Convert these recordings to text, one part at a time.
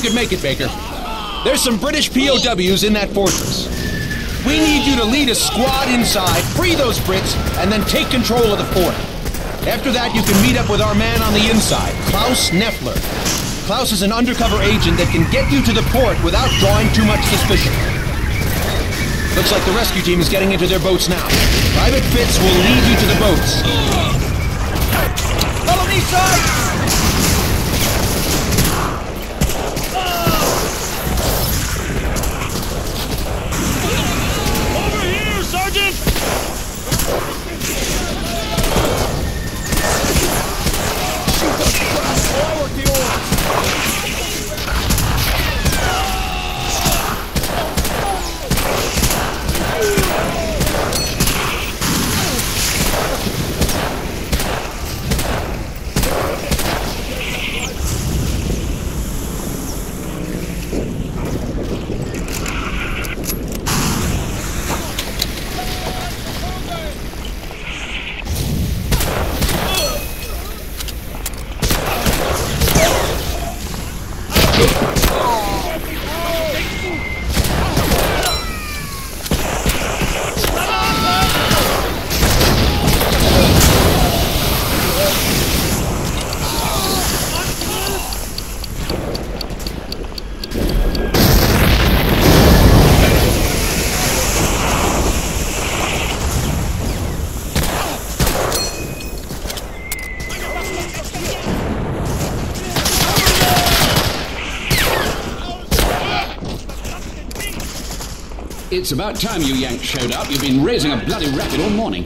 You could make it, Baker. There's some British POWs in that fortress. We need you to lead a squad inside, free those Brits, and then take control of the fort. After that, you can meet up with our man on the inside, Klaus Neffler. Klaus is an undercover agent that can get you to the port without drawing too much suspicion. Looks like the rescue team is getting into their boats now. Private Fitz will lead you to the boats. Follow me, sir! Over here, Sergeant! It's about time you Yanks showed up. You've been raising a bloody racket all morning.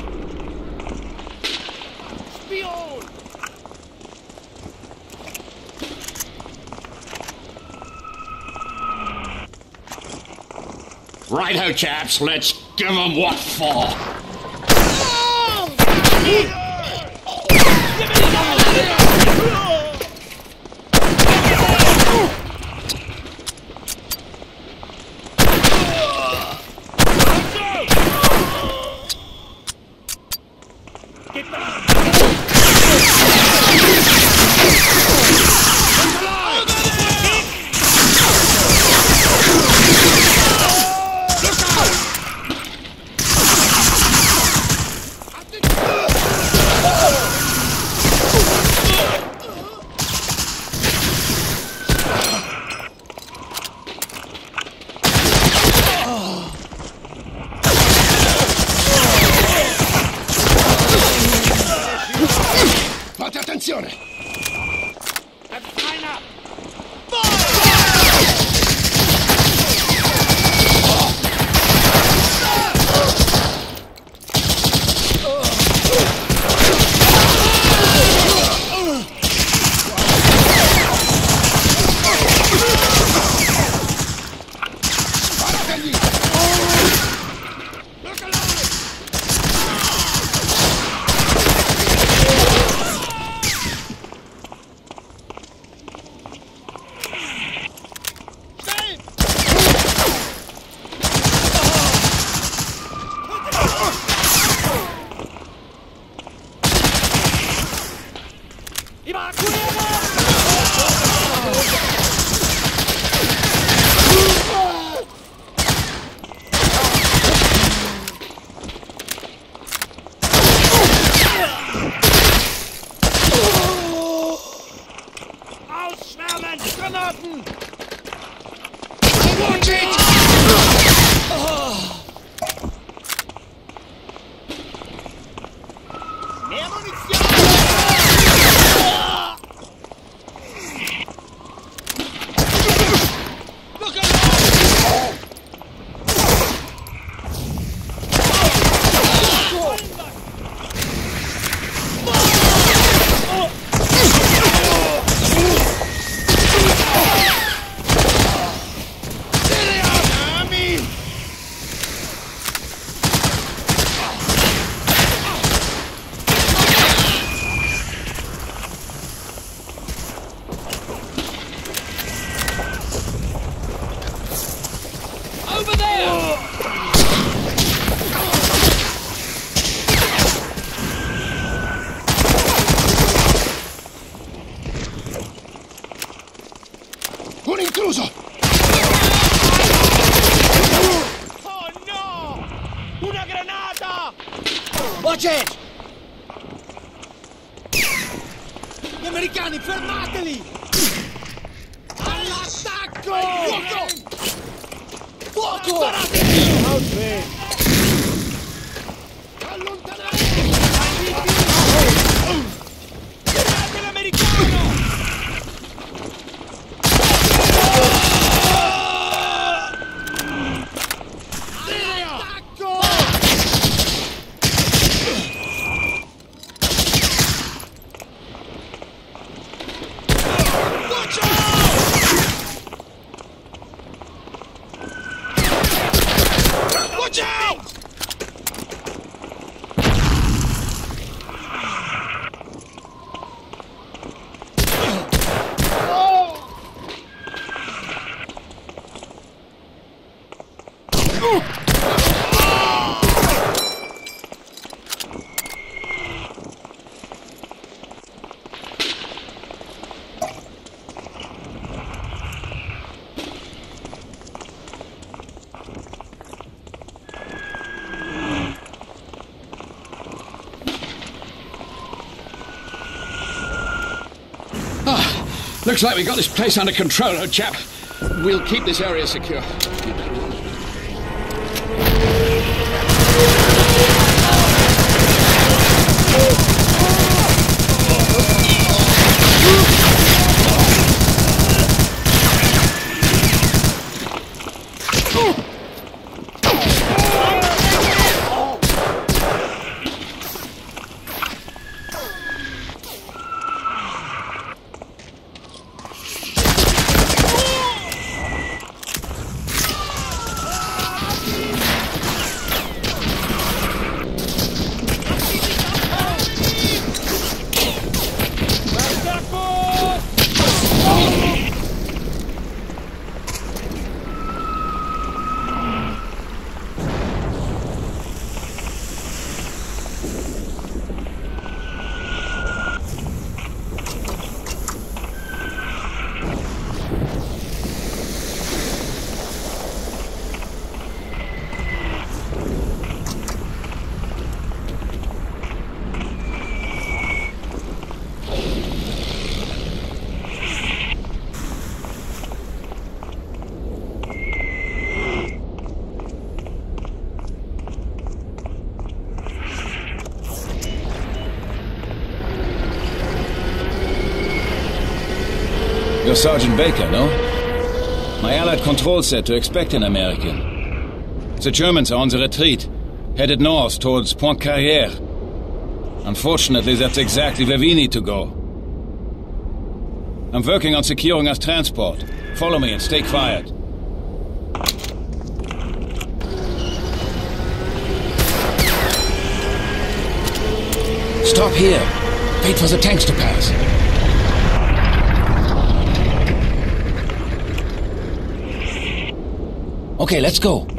Righto, chaps, let's give 'em what for. Intruso! Oh no! Una granata! It! Gli americani, fermateli! All'attacco! Fuoco! Fuoco! Guardate Watch Looks like we got this place under control, old chap. We'll keep this area secure. Sergeant Baker, no? My Allied control said to expect an American. The Germans are on the retreat, headed north towards Point Carrière. Unfortunately, that's exactly where we need to go. I'm working on securing us transport. Follow me and stay quiet. Stop here. Wait for the tanks to pass. Okay, let's go.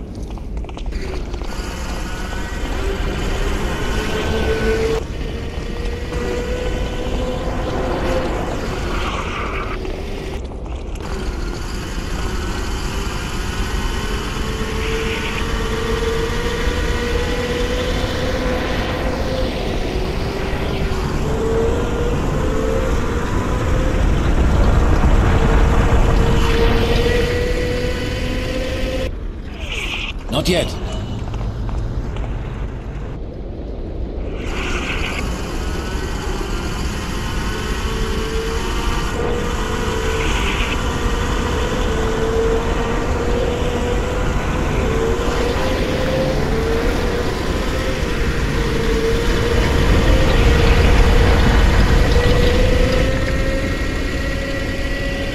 Not yet.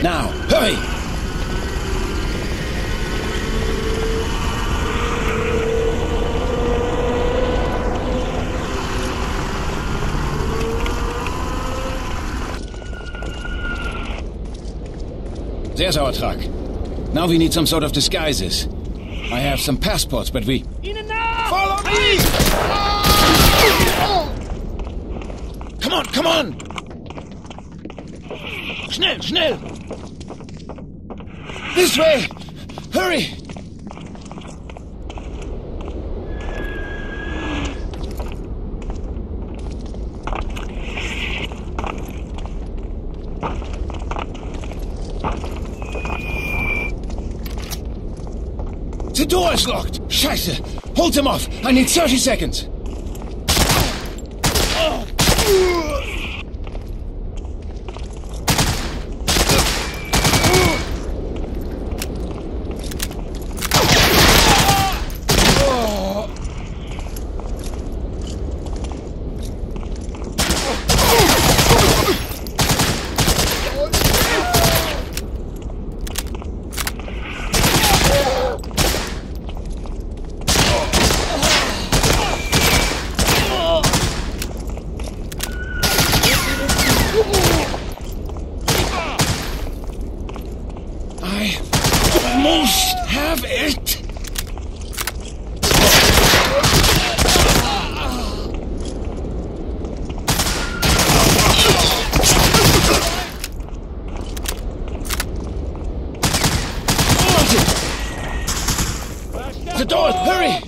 Now, hurry! Our truck. Now we need some sort of disguises. I have some passports, but we... Follow me! Ah! Come on, come on! Schnell, schnell! This way! Hurry! The door is locked! Scheiße! Hold him off! I need 30 seconds! I almost have it! The door! Hurry!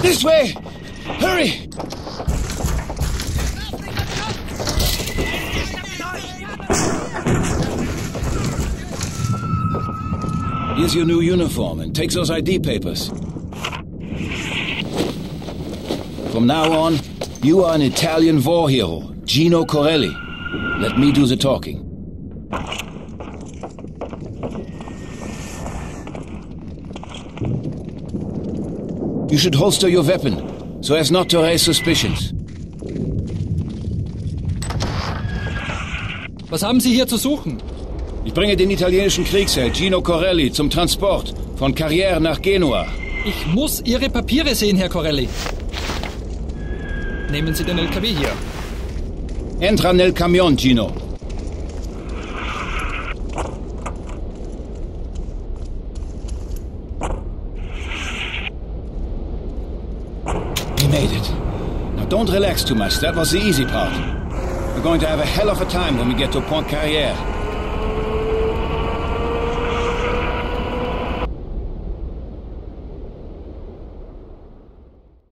This way! Hurry! Here's your new uniform and take those ID papers. From now on, you are an Italian war hero, Gino Corelli. Let me do the talking. You should holster your weapon, so as not to raise suspicions. Was haben Sie hier zu suchen? Ich bringe den italienischen Kriegsheld Gino Corelli zum Transport von Carrière nach Genua. Ich muss Ihre Papiere sehen, Herr Corelli. Nehmen Sie den LKW hier. Entra nel camion, Gino. We made it. Now don't relax too much. That was the easy part. We're going to have a hell of a time when we get to Point Carrière.